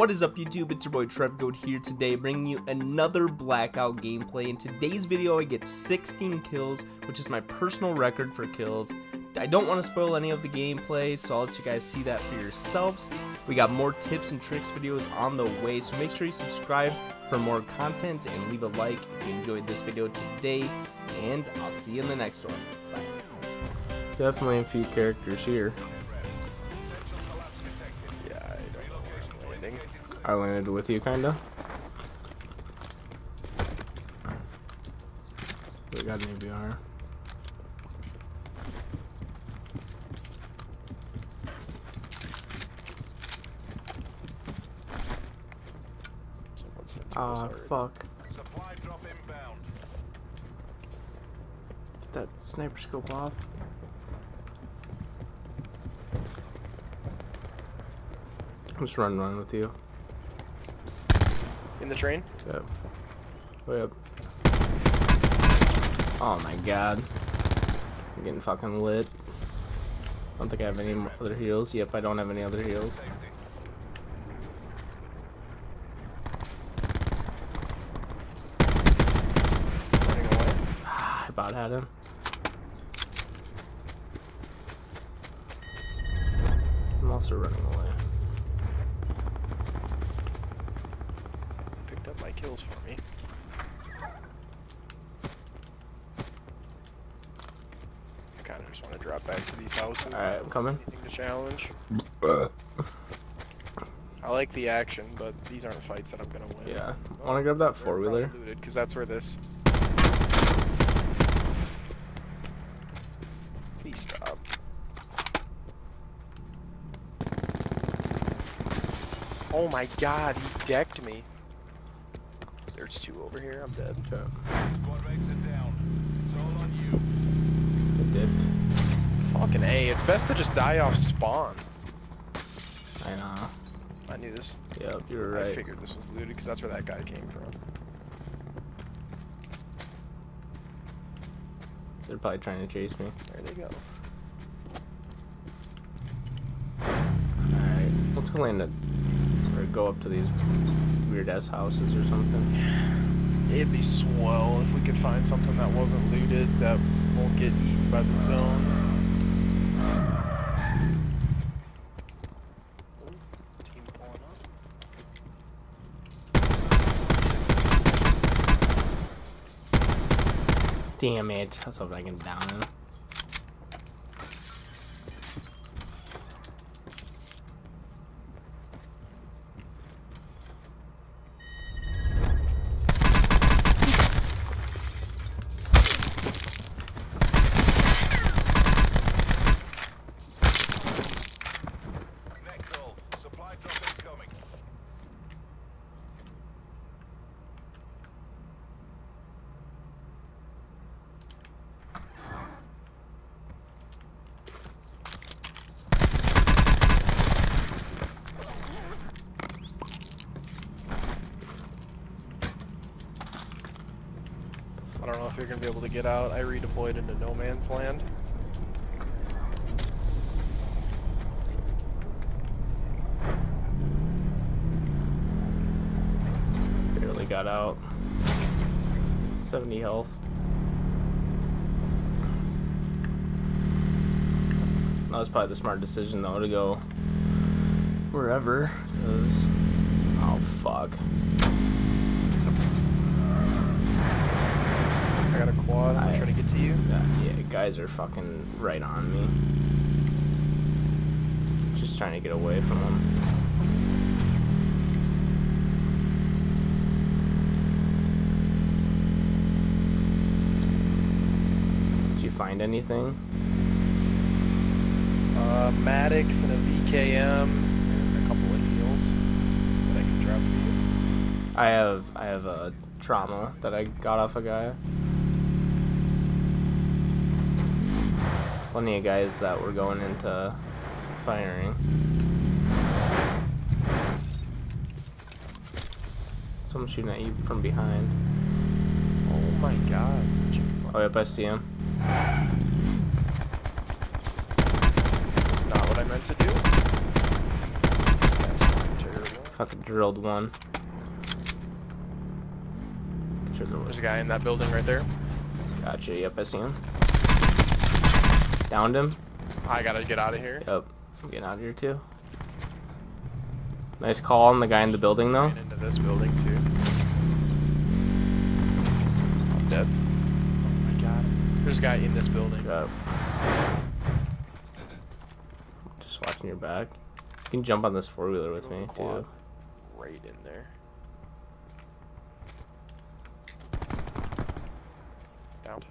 What is up YouTube, it's your boy TrevGoat here today bringing you another Blackout gameplay. In today's video I get 16 kills, which is my personal record for kills. I don't want to spoil any of the gameplay, so I'll let you guys see that for yourselves. We got more tips and tricks videos on the way, so make sure you subscribe for more content and leave a like if you enjoyed this video today, and I'll see you in the next one. Bye. Definitely a few characters here. Landing. I landed with you, kinda. We got an ABR. Ah, us already. fuck. Supply drop inbound. Get that sniper scope off. Just run, run with you. In the train? Yep. Oh, Way up. Oh my god. I'm getting fucking lit. I don't think I have any other heals. Yep, I don't have any other heals. Running away? I about had him. I'm also running away. Picked up my kills for me. I kinda just wanna drop back to these houses. Alright, I'm coming. Anything to challenge. I like the action, but these aren't fights that I'm gonna win. Yeah. Wanna grab that four wheeler? Cause that's where this. Please stop. Oh my god, he decked me. There's two over here, I'm dead. Okay. Squad mates are down. It's all on you. It dipped. Fucking A, it's best to just die off spawn. I know. I knew this. Yep, you were I figured this was looted because that's where that guy came from. They're probably trying to chase me. There they go. Alright, let's go land it. Or go up to these weird ass houses or something. It'd be swell if we could find something that wasn't looted that won't get eaten by the zone. Team pulling up. Damn it. I was hoping I can down him. Don't know if you're gonna be able to get out. I redeployed into no man's land. Barely got out. 70 health. That was probably the smart decision though to go wherever. Cause oh fuck. Got a quad. I'm trying to get to you. Yeah, yeah, guys are fucking right on me. Just trying to get away from them. Did you find anything? Uh, Maddox and a VKM and a couple of heals that I can drop for you. I have I have a trauma that I got off a guy. Plenty of guys that were going into firing. Someone shooting at you from behind. Oh my god. Oh yep, I see him. That's not what I meant to do. This guy's terrible. Fucking drilled one. Sure there was. There's a guy in that building right there. Gotcha. Yep, I see him. Downed him. I gotta get out of here. Yep. I'm getting out of here too. Nice call on the guy in the building though. Into this building too. I'm dead. Oh my god. There's a guy in this building. Yep. Just watching your back. You can jump on this four wheeler with me too. Right in there. Down.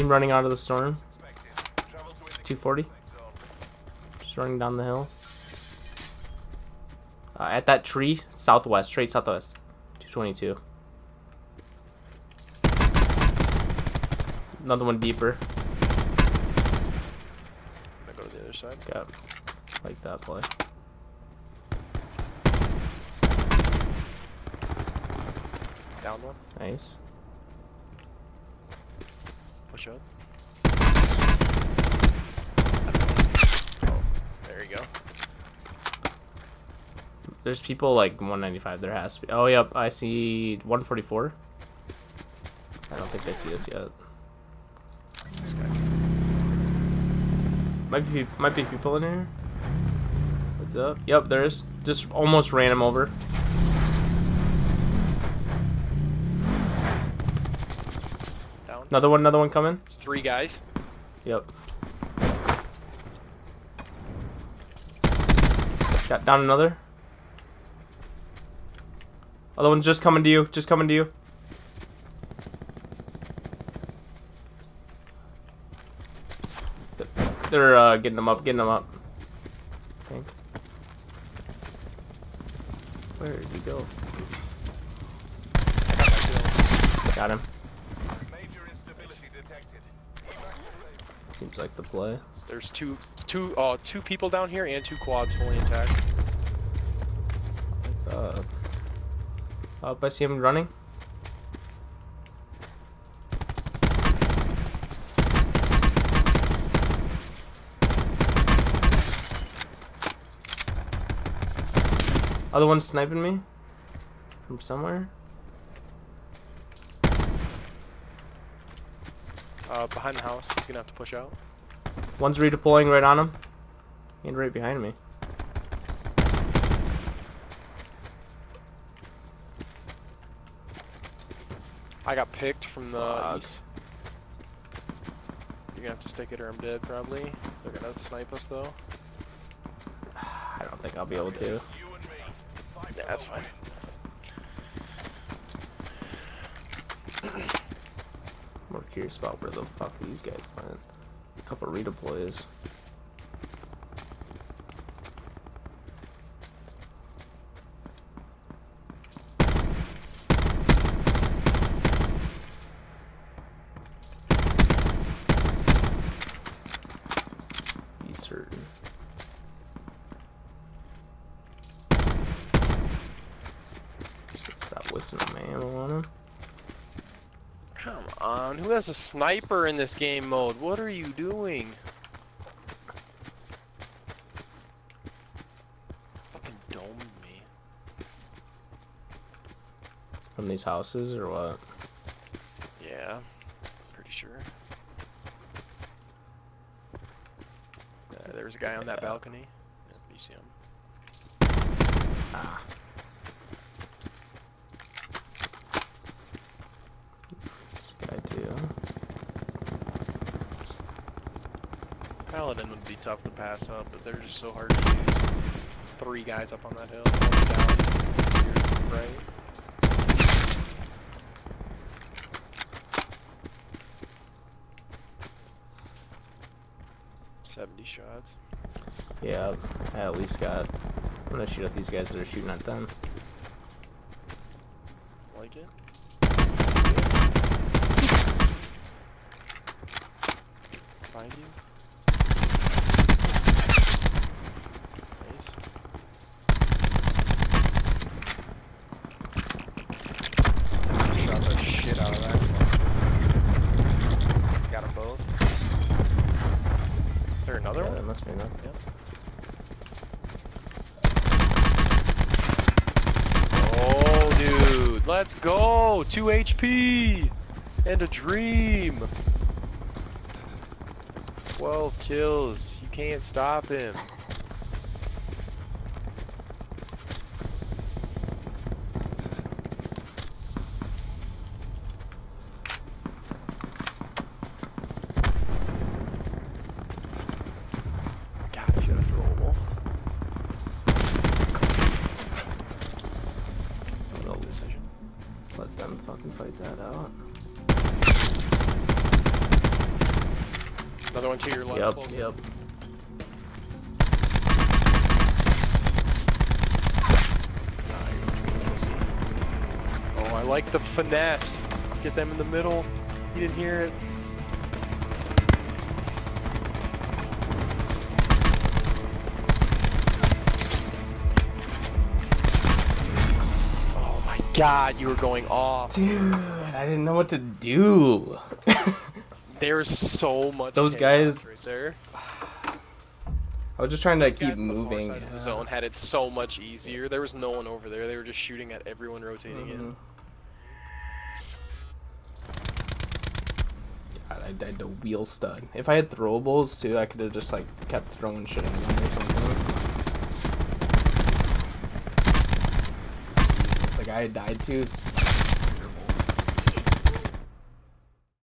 Team running out of the storm. Suspected. Travel to indicated 240. Just running down the hill. Uh, at that tree, southwest, straight southwest. 222. Another one deeper. I'm gonna go to the other side. Got like that play. Down one. Nice. Push up. Oh, there you go. There's people like 195. There has to be. Oh, yep. I see 144. I don't think they see us yet. This guy. Might be might be people in here. What's up? Yep, there is. Just almost ran him over. Another one. Another one coming. There's three guys. Yep. Got down another. Other one's just coming to you. Just coming to you. They're uh, getting them up. Getting them up. I think. Where did he go? I got my kill. Got him. Seems like the play. There's two, two, uh, two people down here and two quads fully intact. Uh, up, I see him running. Other one sniping me from somewhere. Uh, behind the house. He's gonna have to push out. One's redeploying right on him, and right behind me. I got picked from the Fuck. east. You're gonna have to stick it or I'm dead probably. They're gonna snipe us though. I don't think I'll be able to. You and me. Fight Yeah, that's fine. win. More curious about where the fuck these guys went. A couple redeploys. Be certain. Stop whistling, man. on him. Come on, who has a sniper in this game mode? What are you doing? Fucking domed me. From these houses or what? Yeah, pretty sure. Uh, there's a guy on that Yeah. balcony. Yeah, you see him. Ah. This guy too. Paladin would be tough to pass up, but they're just so hard to use. Three guys up on that hill. Down. Right. Seventy shots. Yeah, I at least got. I'm gonna shoot at these guys that are shooting at them. Like it? Find you? Nice. Shot the shit out of that. Got them both. Is there another Yeah, one? that must be enough. Yep. Oh, dude, let's go! 2 HP! And a dream! 12 kills. You can't stop him. God, I should have throwable. No decision. Let them fucking fight that out. Another one to your left. Yep, close. yep. Nah, you're being a pussy. Oh, I like the finesse. Get them in the middle. You didn't hear it. God, you were going off. Dude, I didn't know what to do. There's so much. Those guys- right there. I was just trying to keep on the moving. the zone had it so much easier. There was no one over there. They were just shooting at everyone rotating in. Mhm. God, I died to wheel stud. If I had throwables too, I could have just like kept throwing shit at them or something. Jesus, the guy died to